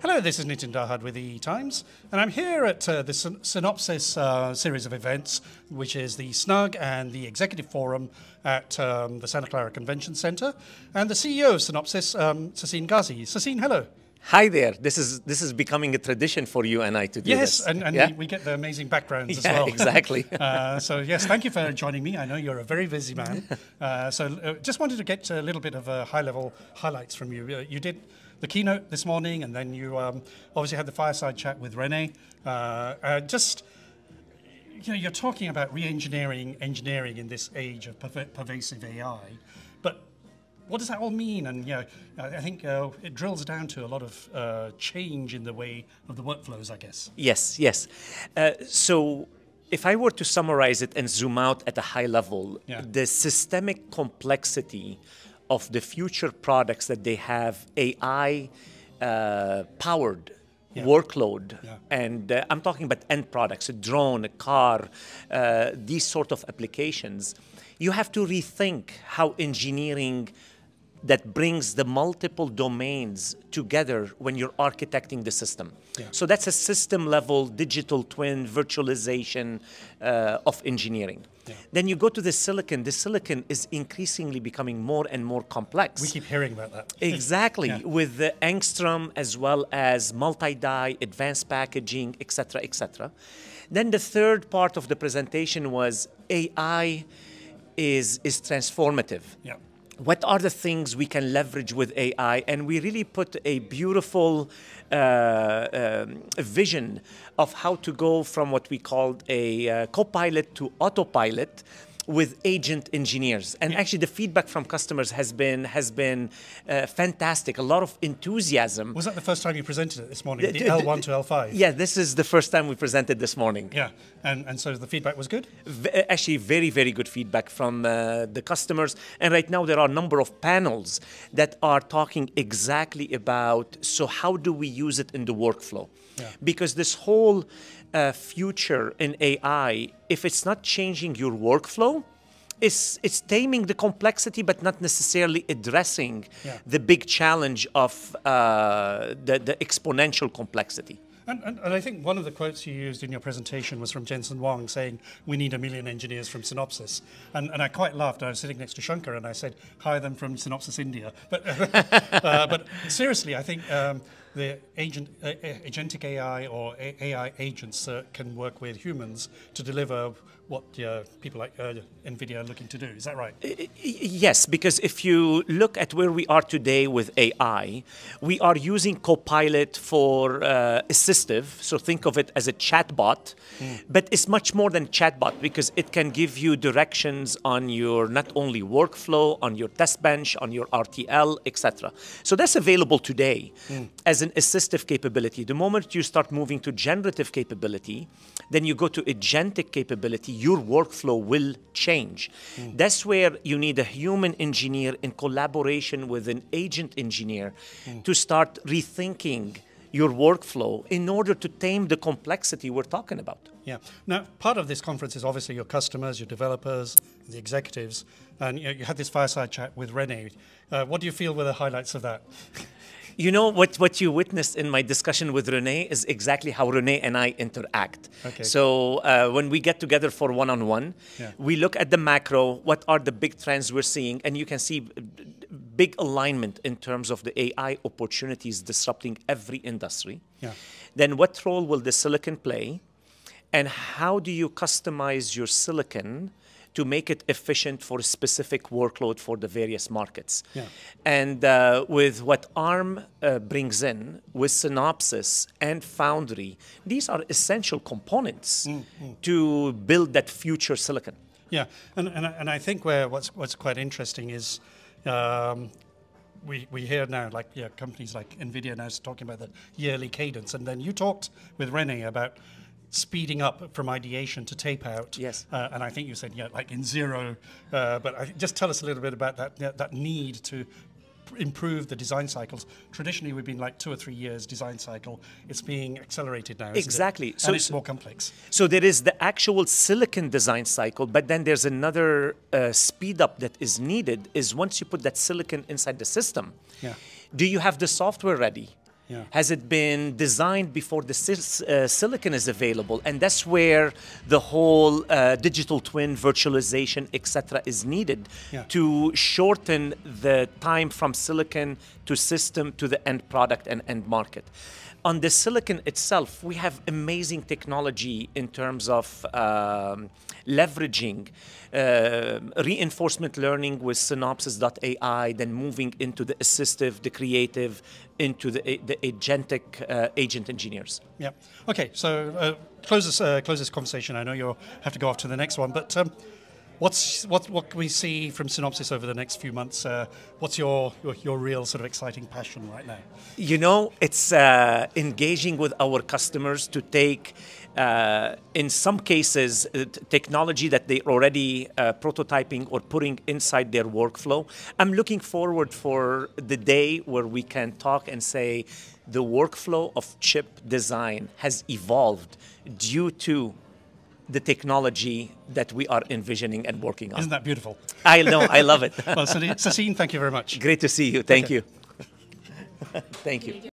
Hello, this is Nitin Dahad with the Times, and I'm here at uh, the Syn- Synopsys uh, series of events, which is the SNUG and the Executive Forum at um, the Santa Clara Convention Center, and the CEO of Synopsys, um, Sassine Ghazi. Sassine, hello. Hi there. This is this is becoming a tradition for you and I to do Yes, this. and, and yeah? we, we get the amazing backgrounds as Yeah, well. exactly. uh, so yes, thank you for joining me. I know you're a very busy man. Uh, so uh, just wanted to get a little bit of uh, high-level highlights from you. Uh, you did the keynote this morning, and then you um, obviously had the fireside chat with Rene. Uh, uh, just you know, you're talking about re-engineering engineering in this age of perv- pervasive AI, but what does that all mean? And you know, I think uh, it drills down to a lot of uh, change in the way of the workflows, I guess. Yes, yes. Uh, so if I were to summarize it and zoom out at a high level, Yeah. the systemic complexity of the future products that they have AI uh, powered Yeah. workload Yeah. and uh, i'm talking about end products a drone a car uh, these sort of applications you have to rethink how engineering that brings the multiple domains together when you're architecting the system. Yeah. So that's a system level digital twin virtualization uh, of engineering. Yeah. Then you go to the silicon. The silicon is increasingly becoming more and more complex. We keep hearing about that. Exactly, Yeah. with the angstrom as well as multi-die, advanced packaging, etc., etc. Then the third part of the presentation was AI is is transformative. Yeah. What are the things we can leverage with AI? And we really put a beautiful uh, um, vision of how to go from what we called a uh, co-pilot to autopilot with agent engineers and actually the feedback from customers has been has been uh, fantastic a lot of enthusiasm Was that the first time you presented it this morning? The, The- the- L1 to L5? yeah this is the first time we presented this morning Yeah. And, and so the feedback was good? V- actually very very good feedback from uh, the customers and right now there are a number of panels that are talking exactly about so how do we use it in the workflow Yeah. because this whole uh, future in ai if it's not changing your workflow it's, it's taming the complexity but not necessarily addressing Yeah. the big challenge of uh, the, the exponential complexity And, and, and I think one of the quotes you used in your presentation was from Jensen Huang saying, We need a million engineers from Synopsys. And, and I quite laughed. I was sitting next to Shankar and I said, Hire them from Synopsys India. But, uh, but seriously, I think um, the agent, uh, uh, agentic AI or AI agents uh, can work with humans to deliver what uh, people like uh, NVIDIA are looking to do. Is that right? Yes, because if you look at where we are today with AI, we are using Copilot for uh, assistive. So think of it as a chatbot, but it's much more than chatbot because it can give you directions on your not only workflow, on your test bench, on your RTL, etc. So that's available today as an assistive capability. The moment you start moving to generative capability, then you go to agentic capability, your workflow will change. That's where you need a human engineer in collaboration with an agent engineer to start rethinking your workflow in order to tame the complexity we're talking about. Yeah. Now, part of this conference is obviously your customers, your developers, the executives, and you, know, you had this fireside chat with Rene. Uh, what do you feel were the highlights of that? You know what what you witnessed in my discussion with Rene is exactly how Rene and I interact. Okay. So uh, when we get together for one-on-one, Yeah. we look at the macro. What are the big trends we're seeing, and you can see big alignment in terms of the AI opportunities disrupting every industry. Yeah. Then what role will the silicon play, and how do you customize your silicon? To make it efficient for a specific workload for the various markets. Yeah. And uh, with what ARM uh, brings in with Synopsys and Foundry, these are essential components to build that future silicon. Yeah, and, and, I- and I think where what's, what's quite interesting is um, we, we hear now, like yeah, companies like NVIDIA now is talking about the yearly cadence. And then you talked with Rene about speeding up from ideation to tape out. Yes. Uh, and I think you said, yeah, like in zero. Uh, but I, just tell us a little bit about that, that, need to improve the design cycles. Traditionally, we've been like two or three years design cycle. It's being accelerated now. isn't it? Exactly. So So- it's more complex. So there is the actual silicon design cycle, but then there's another uh, speed up that is needed is once you put that silicon inside the system, Yeah. do you have the software ready? Yeah. Has it been designed before the uh, silicon is available? And that's where the whole uh, digital twin, virtualization, etc., is needed Yeah. to shorten the time from silicon to system to the end product and end market. On the silicon itself, we have amazing technology in terms of um, leveraging uh, reinforcement learning with Synopsys.ai, then moving into the assistive, the creative, into the, the agentic uh, agent engineers. Yeah. Okay. So uh, close this uh, close this conversation. I know you'll have to go off to the next one, but um, what's what what can we see from Synopsys over the next few months? Uh, what's your, your your real sort of exciting passion right now? You know, it's uh, engaging with our customers to take, uh, in some cases, uh, technology that they're already uh, prototyping or putting inside their workflow. I'm looking forward for the day where we can talk and say the workflow of chip design has evolved due to the technology that we are envisioning and working on. Isn't that beautiful? I know, I love it. well, Sassine, thank you very much. Great to see you. Thank Okay. you. Thank you.